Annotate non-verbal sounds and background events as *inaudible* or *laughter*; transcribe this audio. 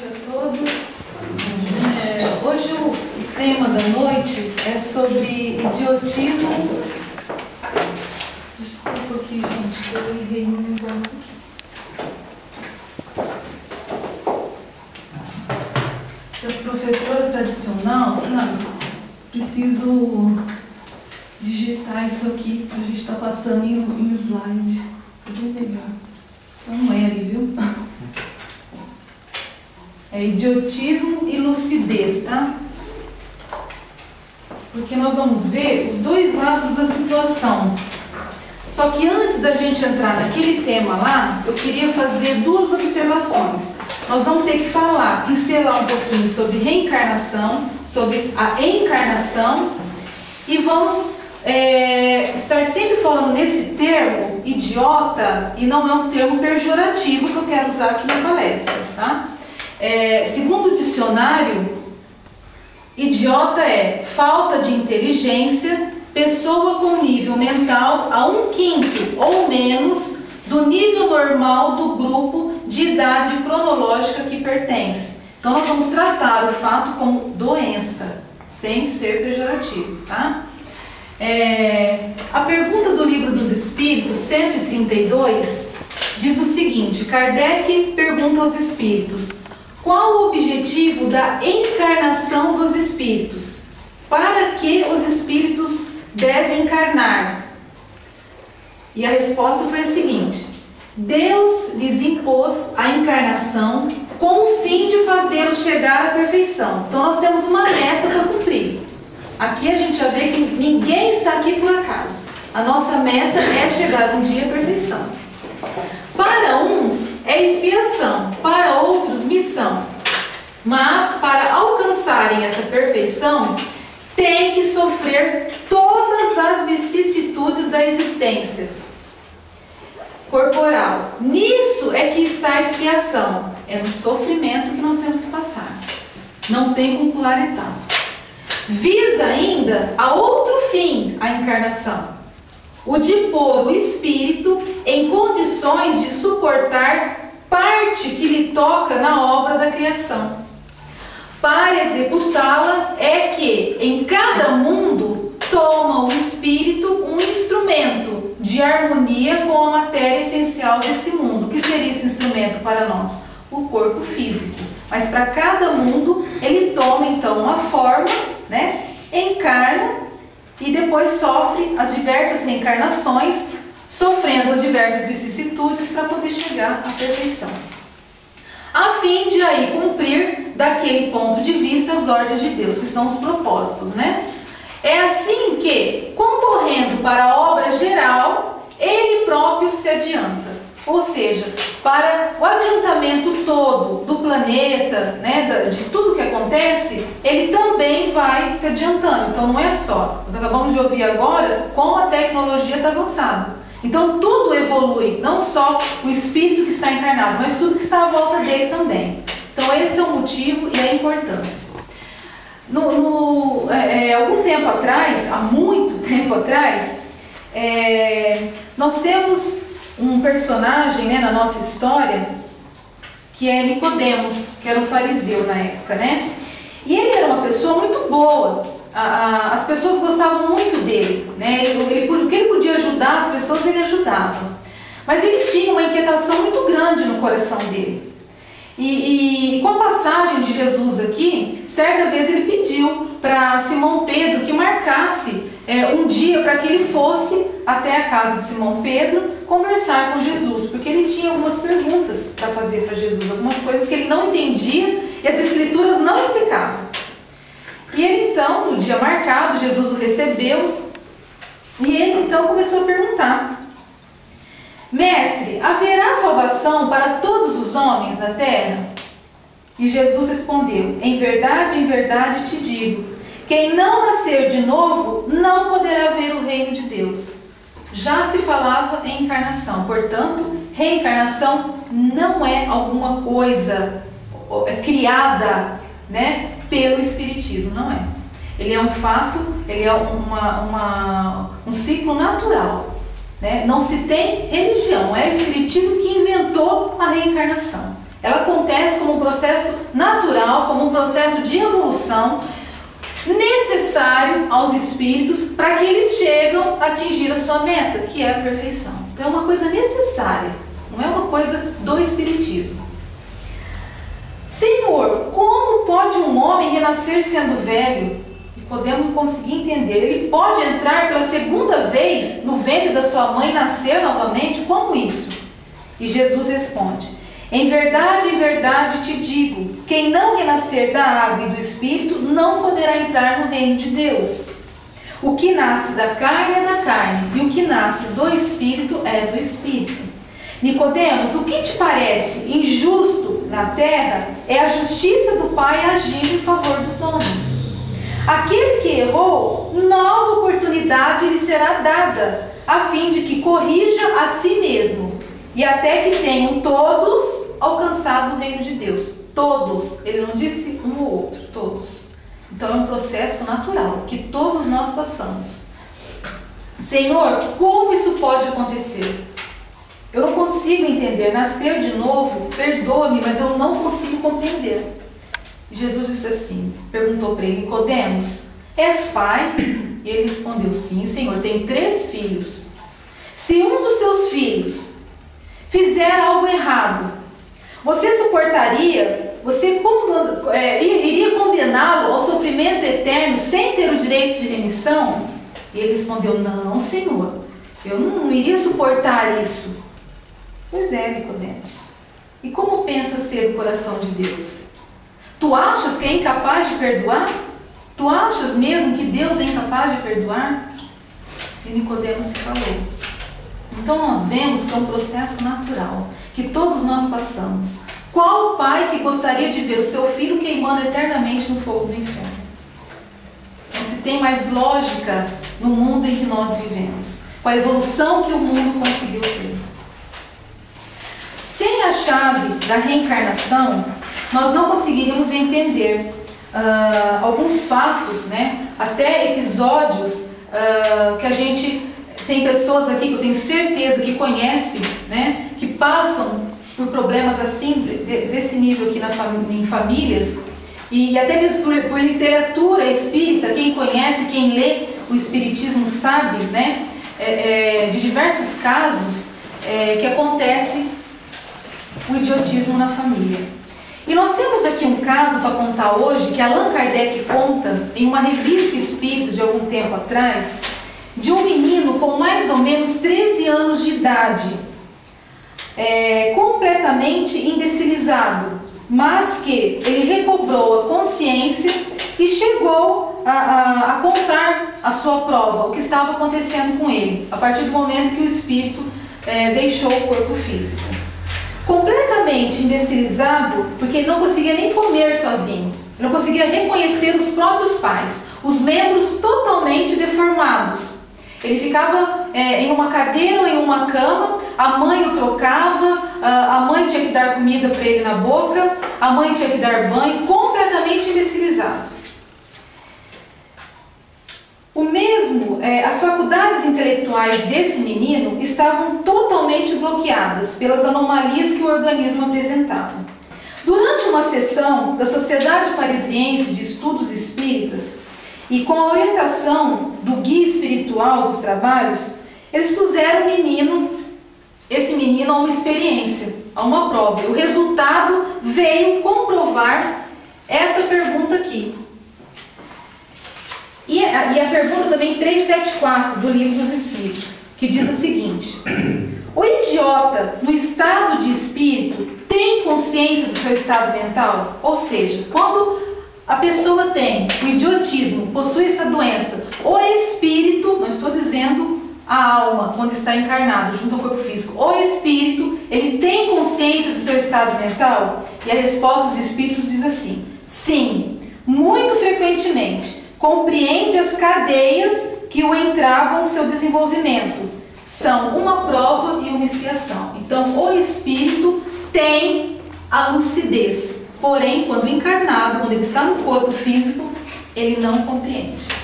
noite a todos. É, hoje o tema da noite é sobre idiotismo. Desculpa aqui, gente, eu errei um negócio aqui. As professora tradicional, sabe? Preciso digitar isso aqui a gente estar tá passando em, em slide. É bem legal. Então, L, viu? *laughs* É idiotismo e lucidez, tá? Porque nós vamos ver os dois lados da situação. Só que antes da gente entrar naquele tema lá, eu queria fazer duas observações. Nós vamos ter que falar, pincelar um pouquinho sobre reencarnação, sobre a encarnação, e vamos é, estar sempre falando nesse termo idiota, e não é um termo pejorativo que eu quero usar aqui na palestra, tá? É, segundo o dicionário, idiota é falta de inteligência, pessoa com nível mental a um quinto ou menos do nível normal do grupo de idade cronológica que pertence. Então nós vamos tratar o fato como doença, sem ser pejorativo, tá? É, a pergunta do livro dos Espíritos, 132, diz o seguinte: Kardec pergunta aos Espíritos: qual o objetivo da encarnação dos espíritos? Para que os espíritos devem encarnar? E a resposta foi a seguinte: Deus lhes impôs a encarnação com o fim de fazê-los chegar à perfeição. Então nós temos uma meta para cumprir. Aqui a gente já vê que ninguém está aqui por acaso. A nossa meta é chegar um dia à perfeição. Para é expiação, para outros missão. Mas para alcançarem essa perfeição, tem que sofrer todas as vicissitudes da existência corporal. Nisso é que está a expiação. É no sofrimento que nós temos que passar. Não tem como pular etapa. Visa ainda a outro fim a encarnação o de pôr o espírito em condições de suportar parte que lhe toca na obra da criação. Para executá-la é que em cada mundo toma o espírito um instrumento de harmonia com a matéria essencial desse mundo. O que seria esse instrumento para nós? O corpo físico. Mas para cada mundo ele toma então uma forma, né? Encarna e depois sofre as diversas reencarnações, sofrendo as diversas vicissitudes para poder chegar à perfeição. A fim de aí cumprir daquele ponto de vista as ordens de Deus, que são os propósitos, né? É assim que, concorrendo para a obra geral, ele próprio se adianta. Ou seja, para o adiantamento todo do planeta, né, de tudo que acontece, ele também vai se adiantando. Então não é só. Nós acabamos de ouvir agora como a tecnologia está avançada. Então tudo evolui, não só o espírito que está encarnado, mas tudo que está à volta dele também. Então esse é o motivo e a importância. No, no é, é algum tempo atrás, há muito *laughs* tempo atrás, é, nós temos um personagem né, na nossa história que é Nicodemos, que era um fariseu na época, né? E ele era uma pessoa muito boa. As pessoas gostavam muito dele, né? Ele, ele, o que ele podia ajudar as pessoas, ele ajudava. Mas ele tinha uma inquietação muito grande no coração dele. E, e, e com a passagem de Jesus aqui, certa vez ele pediu para Simão Pedro que marcasse é, um dia para que ele fosse até a casa de Simão Pedro conversar com Jesus, porque ele tinha algumas perguntas para fazer para Jesus, algumas coisas que ele não entendia e as escrituras não explicavam. E ele então, no dia marcado, Jesus o recebeu e ele então começou a perguntar: Mestre, haverá salvação para todos os homens na terra? E Jesus respondeu: Em verdade, em verdade te digo quem não nascer de novo não poderá ver o reino de Deus. Já se falava em encarnação, portanto, reencarnação não é alguma coisa é criada né, pelo Espiritismo, não é. Ele é um fato, ele é uma, uma, um ciclo natural. Né? Não se tem religião, é o Espiritismo que inventou a reencarnação. Ela acontece como um processo natural, como um processo de evolução necessário aos espíritos para que eles chegam a atingir a sua meta, que é a perfeição. Então é uma coisa necessária, não é uma coisa do espiritismo. Senhor, como pode um homem renascer sendo velho? E podemos conseguir entender. Ele pode entrar pela segunda vez no ventre da sua mãe e nascer novamente? Como isso? E Jesus responde: Em verdade, em verdade te digo: quem não renascer da água e do espírito não poderá entrar no reino de Deus. O que nasce da carne é da carne, e o que nasce do espírito é do espírito. Nicodemos, o que te parece injusto na terra é a justiça do Pai agindo em favor dos homens. Aquele que errou, nova oportunidade lhe será dada, a fim de que corrija a si mesmo e até que tenham todos alcançado o reino de Deus. Todos, ele não disse um ou outro, todos. Então é um processo natural que todos nós passamos. Senhor, como isso pode acontecer? Eu não consigo entender. Nascer de novo, perdoa-me, mas eu não consigo compreender. Jesus disse assim: perguntou para ele, Nicodemos, és pai? E ele respondeu: Sim, Senhor, tenho três filhos. Se um dos seus filhos fizer algo errado, você suportaria, você é, iria condená-lo ao sofrimento eterno sem ter o direito de remissão? E ele respondeu: Não, Senhor, eu não iria suportar isso. Pois é, Nicodemos. E como pensa ser o coração de Deus? Tu achas que é incapaz de perdoar? Tu achas mesmo que Deus é incapaz de perdoar? E Nicodemos se falou. Então nós vemos que é um processo natural que todos nós passamos. Qual pai que gostaria de ver o seu filho queimando eternamente no fogo do inferno? Não se tem mais lógica no mundo em que nós vivemos, com a evolução que o mundo conseguiu ter. Sem a chave da reencarnação, nós não conseguiríamos entender uh, alguns fatos, né? até episódios uh, que a gente tem pessoas aqui que eu tenho certeza que conhecem, né? que passam por problemas assim, de, desse nível aqui na em famílias, e até mesmo por, por, literatura espírita, quem conhece, quem lê o Espiritismo sabe né? É, é, de diversos casos é, que acontecem o idiotismo na família. E nós temos aqui um caso para contar hoje que Allan Kardec conta em uma revista espírita de algum tempo atrás, de um menino com mais ou menos 13 anos de idade, é, completamente imbecilizado, mas que ele recobrou a consciência e chegou a, a, a, contar a sua prova, o que estava acontecendo com ele, a partir do momento que o espírito é, deixou o corpo físico completamente imbecilizado, porque ele não conseguia nem comer sozinho, não conseguia reconhecer os próprios pais, os membros totalmente deformados. Ele ficava é, em uma cadeira ou em uma cama, a mãe o trocava, a mãe tinha que dar comida para ele na boca, a mãe tinha que dar banho, completamente imbecilizado. O mesmo, é, as faculdades intelectuais desse menino estavam totalmente bloqueadas pelas anomalias que o organismo apresentava. Durante uma sessão da Sociedade Parisiense de Estudos Espíritas e com a orientação do guia espiritual dos trabalhos, eles puseram o menino, esse menino, a uma experiência, a uma prova. E o resultado veio comprovar essa pergunta aqui. E a, e a pergunta também 374 do Livro dos Espíritos, que diz o seguinte: O idiota no estado de espírito tem consciência do seu estado mental? Ou seja, quando a pessoa tem o idiotismo, possui essa doença, o espírito, não estou dizendo a alma quando está encarnado junto ao corpo físico, o espírito, ele tem consciência do seu estado mental? E a resposta dos espíritos diz assim: sim, muito frequentemente compreende as cadeias que o entravam seu desenvolvimento. São uma prova e uma expiação. Então, o espírito tem a lucidez, porém, quando encarnado, quando ele está no corpo físico, ele não compreende.